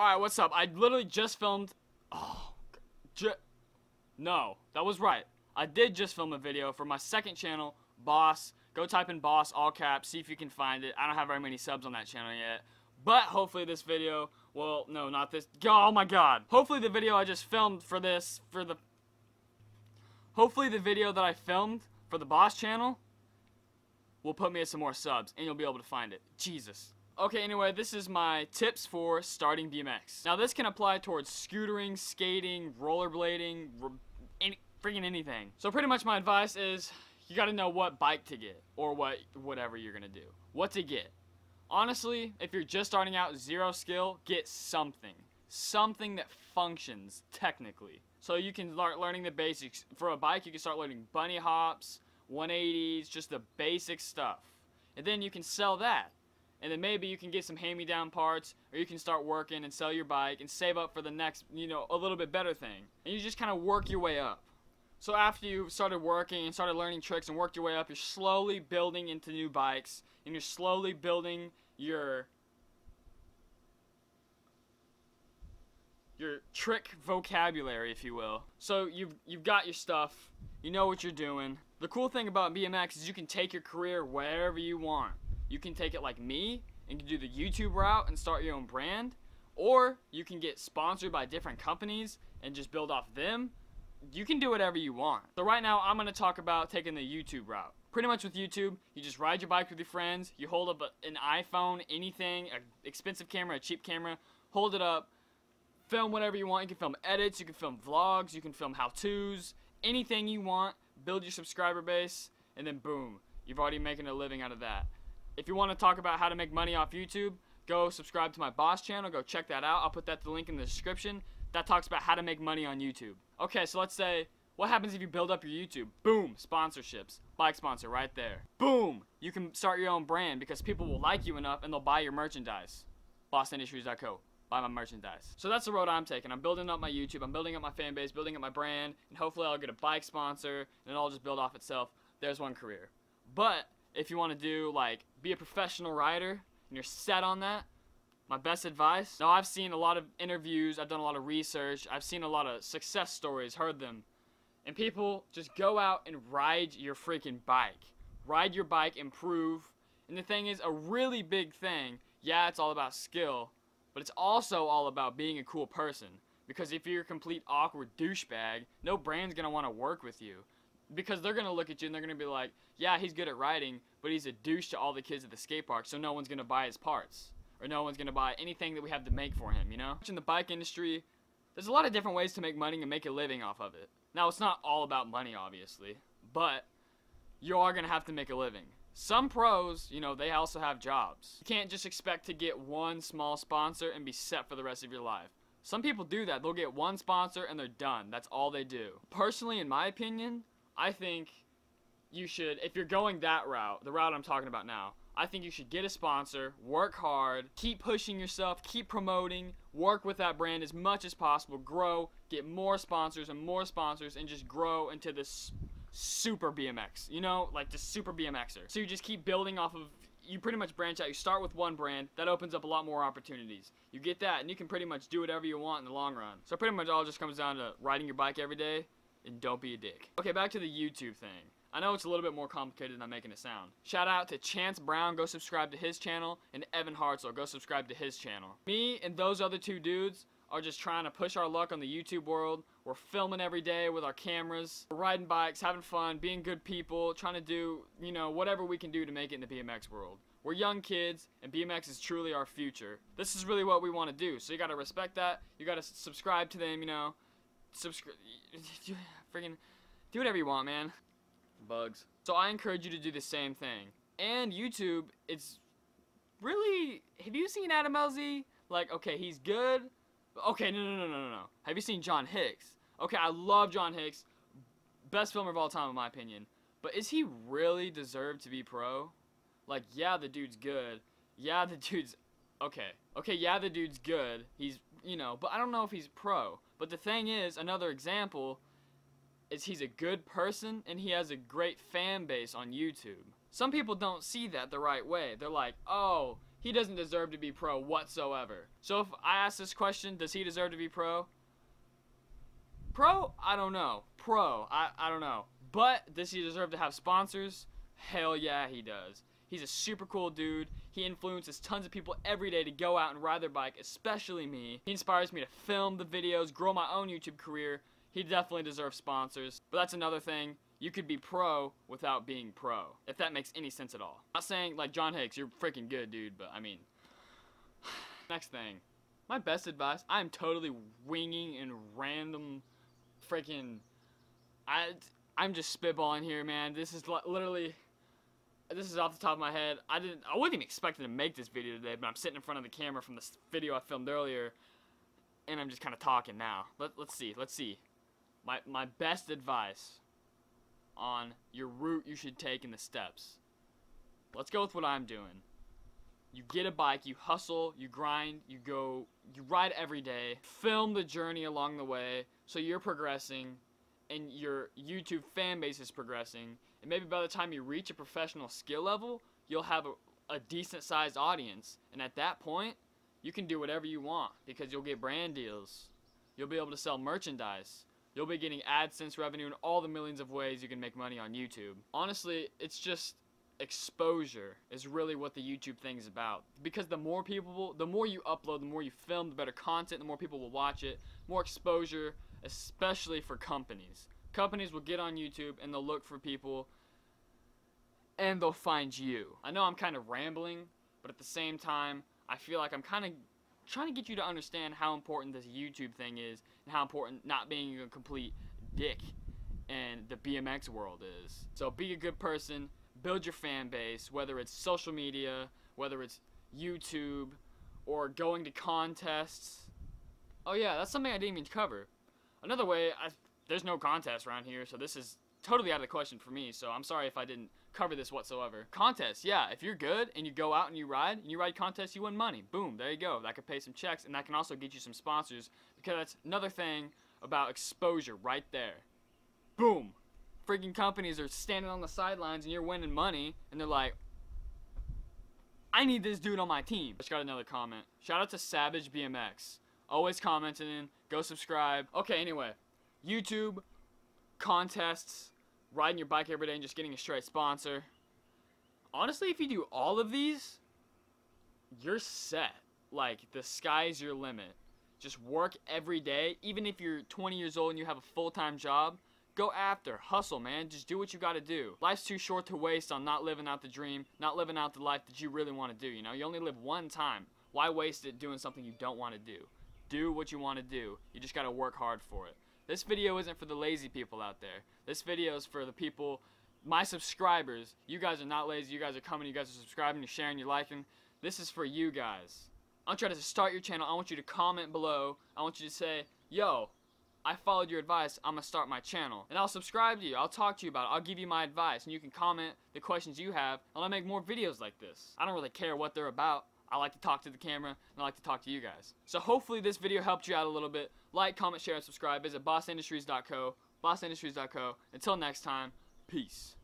Alright, what's up? I literally just filmed... Oh. Ju no, that was right. I did just film a video for my second channel, Boss. Go type in Boss, all caps, see if you can find it. I don't have very many subs on that channel yet. But hopefully this video, well, no, not this. Oh my god. Hopefully the video I just filmed for this, for the... Hopefully the video that I filmed for the Boss channel will put me at some more subs, and you'll be able to find it. Jesus. Okay, anyway, this is my tips for starting BMX. Now, this can apply towards scootering, skating, rollerblading, any, freaking anything. So pretty much my advice is you gotta know what bike to get, or what whatever you're gonna do. What to get. Honestly, if you're just starting out, zero skill, get something. Something that functions, technically. So you can start learning the basics. For a bike, you can start learning bunny hops, 180s, just the basic stuff. And then you can sell that. And then maybe you can get some hand-me-down parts, or you can start working and sell your bike and save up for the next, you know, a little bit better thing. And you just kind of work your way up. So after you've started working and started learning tricks and worked your way up, you're slowly building into new bikes, and you're slowly building your your trick vocabulary, if you will. So you've you've got your stuff, you know what you're doing. The cool thing about BMX is you can take your career wherever you want. You can take it like me and do the YouTube route and start your own brand, or you can get sponsored by different companies and just build off them. You can do whatever you want. So right now I'm to talk about taking the YouTube route. Pretty much with YouTube, you just ride your bike with your friends, you hold up an iPhone, anything, an expensive camera, a cheap camera, hold it up, film whatever you want. You can film edits, you can film vlogs, you can film how-tos, anything you want build your subscriber base, and then boom, you've already making a living out of that. If you want to talk about how to make money off YouTube, go subscribe to my boss channel, go check that out. I'll put that the link in the description. That talks about how to make money on YouTube. Okay, so let's say, what happens if you build up your YouTube? Boom, sponsorships. Bike sponsor right there. Boom, you can start your own brand because people will like you enough and they'll buy your merchandise. BossIndustries.co buy my merchandise. So that's the road I'm taking. I'm building up my YouTube, I'm building up my fan base, building up my brand, and hopefully I'll get a bike sponsor, and it'll all just build off itself. There's one career. But if you want to do like be a professional rider and you're set on that, my best advice. Now I've seen a lot of interviews, I've done a lot of research, I've seen a lot of success stories, heard them. And people just go out and ride your freaking bike. Ride your bike, improve. And the thing is, a really big thing, yeah, it's all about skill, but it's also all about being a cool person. Because if you're a complete awkward douchebag, no brand's gonna want to work with you. Because they're gonna look at you and they're gonna be like, yeah, he's good at riding, but he's a douche to all the kids at the skate park, so no one's gonna buy his parts. Or no one's gonna buy anything that we have to make for him, you know? In the bike industry, there's a lot of different ways to make money and make a living off of it. Now, it's not all about money, obviously, but you are gonna have to make a living. Some pros, you know, they also have jobs. You can't just expect to get one small sponsor and be set for the rest of your life. Some people do that. They'll get one sponsor and they're done. That's all they do. Personally, in my opinion, I think you should, if you're going that route, the route I'm talking about now, I think you should get a sponsor, work hard, keep pushing yourself, keep promoting, work with that brand as much as possible, grow, get more sponsors and more sponsors, and just grow into this super BMX, you know, like just super BMXer. So you just keep building off of, you pretty much branch out. You start with one brand, that opens up a lot more opportunities. You get that, and you can pretty much do whatever you want in the long run. So pretty much all just comes down to riding your bike every day, and don't be a dick. Okay, back to the YouTube thing. I know it's a little bit more complicated than I'm making it sound. Shout out to Chance Brown, go subscribe to his channel, and Evan Hartzell, go subscribe to his channel. Me and those other two dudes are just trying to push our luck on the YouTube world. We're filming every day with our cameras, We're riding bikes, having fun, being good people, trying to do, you know, whatever we can do to make it in the BMX world. We're young kids, and BMX is truly our future. This is really what we want to do, so you gotta respect that. You gotta subscribe to them, you know. Subscribe, freaking, do whatever you want, man. Bugs. So I encourage you to do the same thing. And YouTube, it's really, have you seen Adam LZ? Like, okay, he's good, Okay, no, no, no, no, no. Have you seen John Hicks? Okay, I love John Hicks. Best filmer of all time, in my opinion. But is he really deserved to be pro? Like, yeah, the dude's good. Yeah, the dude's... Okay. Okay, yeah, the dude's good. He's, you know, but I don't know if he's pro. But the thing is, another example is he's a good person and he has a great fan base on YouTube. Some people don't see that the right way. They're like, oh, he doesn't deserve to be pro whatsoever. So if I ask this question, does he deserve to be pro? Pro? I don't know. Pro? I, I don't know. But does he deserve to have sponsors? Hell yeah, he does. He's a super cool dude. He influences tons of people every day to go out and ride their bike, especially me. He inspires me to film the videos, grow my own YouTube career. He definitely deserves sponsors. But that's another thing. You could be pro without being pro, if that makes any sense at all. I'm not saying, like, John Hicks, you're freaking good, dude, but I mean. Next thing. My best advice, I'm totally winging and random freaking. I, I'm just spitballing here, man. This is literally this is off the top of my head. I didn't. I wasn't even expecting to make this video today, but I'm sitting in front of the camera from this video I filmed earlier, and I'm just kind of talking now. Let, let's see. Let's see. My my best advice on your route you should take in the steps. Let's go with what I'm doing. You get a bike, you hustle, you grind, you go, you ride every day. Film the journey along the way so you're progressing and your YouTube fan base is progressing, and maybe by the time you reach a professional skill level, you'll have a, a decent sized audience. And at that point, you can do whatever you want because you'll get brand deals. You'll be able to sell merchandise. You'll be getting AdSense revenue in all the millions of ways you can make money on YouTube. Honestly, it's just exposure is really what the YouTube thing is about. Because the more people, the more you upload, the more you film, the better content, the more people will watch it, more exposure, especially for companies. Companies will get on YouTube and they'll look for people and they'll find you. I know I'm kind of rambling, but at the same time, I feel like I'm kind of trying to get you to understand how important this YouTube thing is and how important not being a complete dick in the BMX world is. So be a good person, build your fan base, whether it's social media, whether it's YouTube, or going to contests. Oh yeah, that's something I didn't even cover. Another way, I, there's no contest around here, so this is totally out of the question for me, so I'm sorry if I didn't cover this whatsoever. Contests, yeah, if you're good and you go out and you ride, and you ride contests, you win money. Boom, there you go. That could pay some checks, and that can also get you some sponsors, because that's another thing about exposure right there. Boom. Freaking companies are standing on the sidelines and you're winning money, and they're like, I need this dude on my team. Just got another comment. Shout out to Savage BMX. Always commenting, Go subscribe. Okay, anyway. YouTube, contests, riding your bike every day and just getting a straight sponsor. Honestly, if you do all of these, you're set. Like, the sky's your limit. Just work every day. Even if you're 20 years old and you have a full-time job, go after. Hustle, man. Just do what you gotta do. Life's too short to waste on not living out the dream, not living out the life that you really want to do, you know? You only live one time. Why waste it doing something you don't want to do? do what you want to do. You just got to work hard for it. This video isn't for the lazy people out there. This video is for the people, my subscribers. You guys are not lazy. You guys are coming. You guys are subscribing. You're sharing. You're liking. This is for you guys. I'm trying to start your channel. I want you to comment below. I want you to say, yo, I followed your advice. I'm going to start my channel. And I'll subscribe to you. I'll talk to you about it. I'll give you my advice. And you can comment the questions you have. And I'll make more videos like this. I don't really care what they're about. I like to talk to the camera, and I like to talk to you guys. So hopefully this video helped you out a little bit. Like, comment, share, and subscribe. Visit bossindustries.co, bossindustries.co. Until next time, peace.